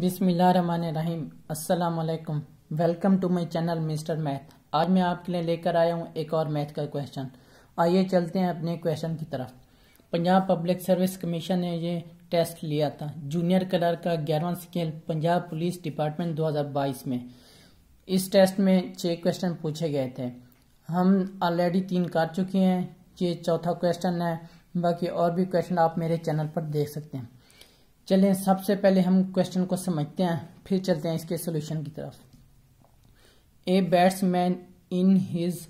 बिस्मिल्लाहिर्रहमानिर्रहीम। अस्सलाम वालेकुम welcome to my channel Mister Math. आज मैं आपके लिए लेकर आया हूँ एक और मैथ का क्वेश्चन। आइए चलते हैं अपने क्वेश्चन की तरफ़। पंजाब पब्लिक सर्विस कमीशन ने ये टेस्ट लिया था। जूनियर कलर का ग्यारहवा स्केल पंजाब पुलिस डिपार्टमेंट 2022 में। इस टेस्ट में छः क्वेश्चन पूछे गए थे। हम ऑलरेडी तीन कर चुके हैं। ये चौथा क्वेश्चन है। बाकी और भी क्वेश्चन आप मेरे चैनल पर देख सकते हैं। चलिए सबसे पहले हम क्वेश्चन को समझते हैं, फिर चलते हैं इसके सोल्यूशन की तरफ़। A batsman in his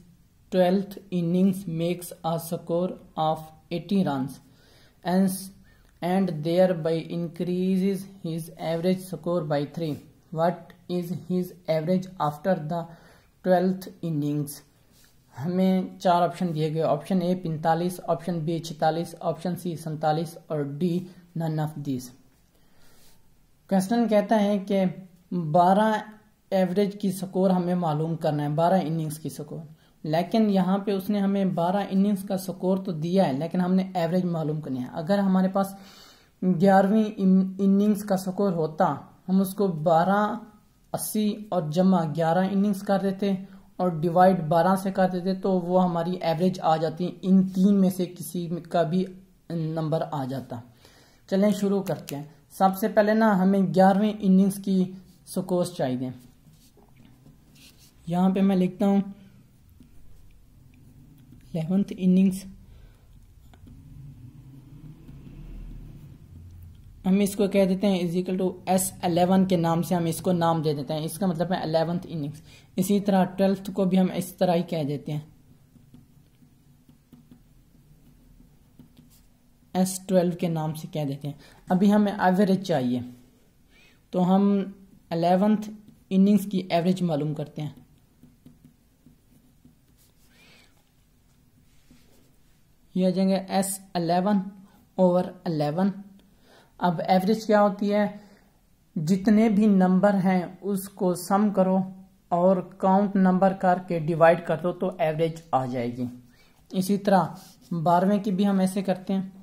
twelfth innings makes a score of eighty runs and and there by increase his average score by three what is his average after the twelfth innings हमें चार option दिए गए। Option A पैंतालीस option B छितालीस option C सैतालीस और D none of this question कहता है कि 12 एवरेज की स्कोर हमें मालूम करना है 12 इनिंग्स की स्कोर लेकिन यहाँ पे उसने हमें 12 इनिंग्स का स्कोर तो दिया है, लेकिन हमने एवरेज मालूम करनी है। अगर हमारे पास ग्यारहवीं इनिंग्स का स्कोर होता, हम उसको 12 अस्सी और जमा 11 इनिंग्स कर देते और डिवाइड 12 से कर देते तो वो हमारी एवरेज आ जाती, इन तीन में से किसी का भी नंबर आ जाता। चलें शुरू करते हैं। सबसे पहले ना हमें ग्यारहवीं इनिंग्स की स्कोर्स चाहिए। यहाँ पे मैं लिखता हूँ इलेवेंथ इनिंग्स हम इसको कह देते हैं इजिकल टू एस अलेवन के नाम से हम इसको नाम दे देते हैं। इसका मतलब है अलेवंथ इनिंग्स इसी तरह ट्वेल्थ को भी हम इस तरह ही कह देते हैं। एस ट्वेल्व के नाम से कह देते हैं। अभी हमें एवरेज चाहिए। तो हम अलेवेंथ इनिंग्स की एवरेज मालूम करते हैं। ये आ जाएँगे एस अलेवन ओवर अलेवन अब एवरेज क्या होती है? जितने भी नंबर हैं, उसको सम करो और काउंट नंबर करके डिवाइड कर दो तो एवरेज आ जाएगी। इसी तरह बारहवें की भी हम ऐसे करते हैं।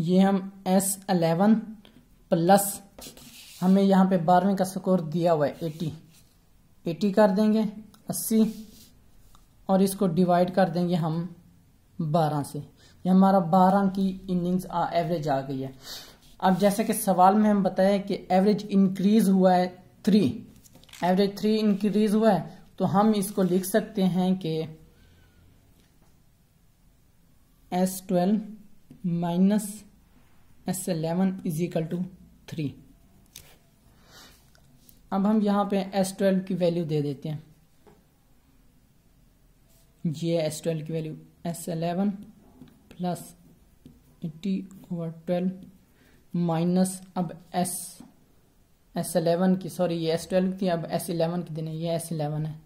ये हम एस अलेवन प्लस हमें यहाँ पे बारहवीं का स्कोर दिया हुआ है एटी एटी कर देंगे, अस्सी। और इसको डिवाइड कर देंगे हम बारह से। ये हमारा बारह की इनिंग्स एवरेज आ गई है। अब जैसे कि सवाल में हम बताया कि एवरेज इंक्रीज हुआ है थ्री एवरेज थ्री इंक्रीज हुआ है तो हम इसको लिख सकते हैं कि S twelve minus S eleven is equal to three अब हम यहाँ पे एस ट्वेल्व की वैल्यू दे देते हैं। ये एस ट्वेल्व की value S eleven plus eighty over twelve minus अब एस एस एलेवन की सॉरी ये एस ट्वेल्व थी अब एस इलेवन की देने ये एस इलेवन है।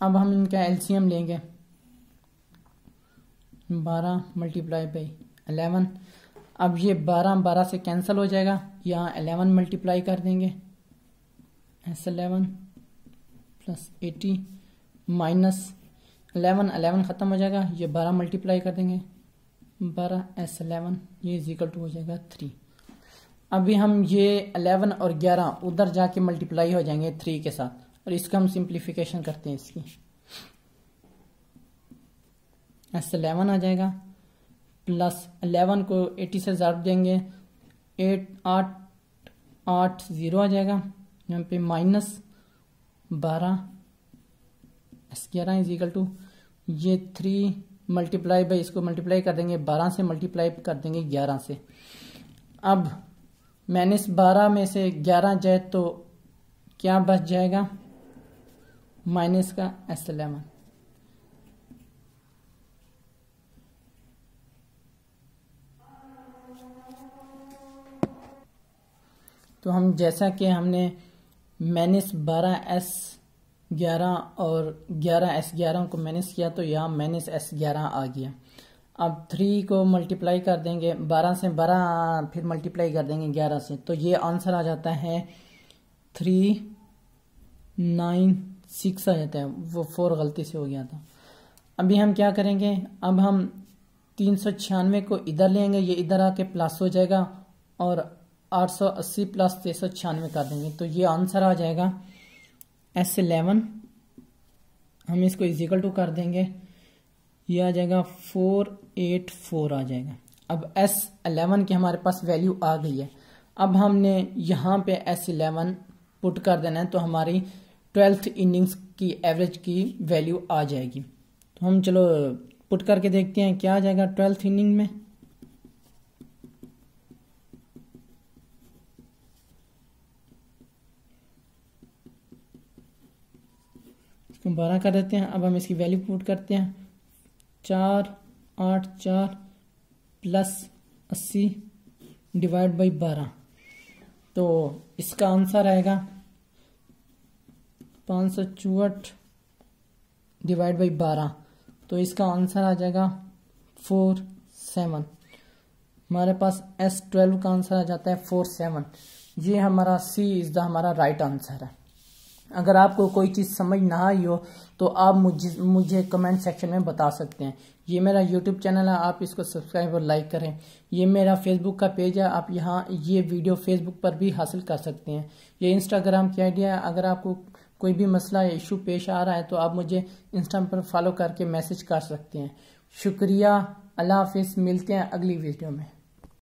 अब हम इनका एलसीएम लेंगे। बारह मल्टीप्लाई बाई अलेवन अब ये बारह बारह से कैंसिल हो जाएगा। यहाँ अलेवन मल्टीप्लाई कर देंगे। S eleven plus eighty minus eleven eleven ख़त्म हो जाएगा। ये बारह मल्टीप्लाई कर देंगे। बारह एस अलेवन ये इजिकल टू हो जाएगा थ्री अभी हम ये अलेवन और ग्यारह उधर जाके मल्टीप्लाई हो जाएँगे थ्री के साथ। और इसका हम सिंप्लीफिकेशन करते हैं इसकी। एस एलेवन आ जाएगा। प्लस एलेवन को एटी से ज़ार देंगे। एट, आठ आठ, ज़ीरो आ जाएगा। यहाँ पे माइनस बारह, एस ग्यारह इज़ टू। ये थ्री मल्टीप्लाई बाई, इसको मल्टीप्लाई कर देंगे। बारह से मल्टीप्लाई कर देंगे ग्यारह से। अब माइनस बारह में से ग्यारह जाए तो क्या बच जाएगा? माइनस का एस एलेवन तो हम जैसा कि हमने मैनस बारह एस ग्यारह और ग्यारह एस ग्यारह को मैनस किया तो यहाँ मैनस एस ग्यारह आ गया। अब थ्री को मल्टीप्लाई कर देंगे, बारह से बारह, फिर मल्टीप्लाई कर देंगे ग्यारह से। तो ये आंसर आ जाता है थ्री नाइन सिक्स आ जाता है। वो फोर गलती से हो गया था। अभी हम क्या करेंगे? अब हम तीन सौ छियानवे को इधर लेंगे, ये इधर आके प्लस हो जाएगा और आठ सौ अस्सी प्लस तीन सौ छियानवे कर देंगे। तो ये आंसर आ जाएगा एस इलेवन। हम इसको इजिकल टू कर देंगे। ये आ जाएगा फोर एट फोर आ जाएगा। अब एस एलेवन की हमारे पास वैल्यू आ गई है। अब हमने यहाँ पे एस इलेवन पुट कर देना है तो हमारी ट्वेल्थ इनिंग्स की एवरेज की वैल्यू आ जाएगी। तो हम चलो पुट करके देखते हैं, क्या आ जाएगा ट्वेल्थ इनिंग में? इसको बारह कर देते हैं। अब हम इसकी वैल्यू पुट करते हैं। चार, आठ, चार प्लस अस्सी डिवाइड बाई बारह। तो इसका आंसर आएगा पाँच सौ चौहठ डिवाइड बाई बारह। तो इसका आंसर आ जाएगा फोर सेवन हमारे पास एस ट्वेल्व का आंसर आ जाता है फोर सेवन ये हमारा सी इज़ द हमारा राइट आंसर है। अगर आपको कोई चीज़ समझ ना आई हो तो आप मुझे मुझे कमेंट सेक्शन में बता सकते हैं। ये मेरा यूट्यूब चैनल है, आप इसको सब्सक्राइब और लाइक करें। ये मेरा फेसबुक का पेज है, आप यहाँ ये वीडियो फेसबुक पर भी हासिल कर सकते हैं। ये इंस्टाग्राम की आइडिया है, अगर आपको कोई भी मसला या इशू पेश आ रहा है तो आप मुझे इंस्टा पर फॉलो करके मैसेज कर सकते हैं। शुक्रिया, अल्लाह हाफिज़, मिलते हैं अगली वीडियो में।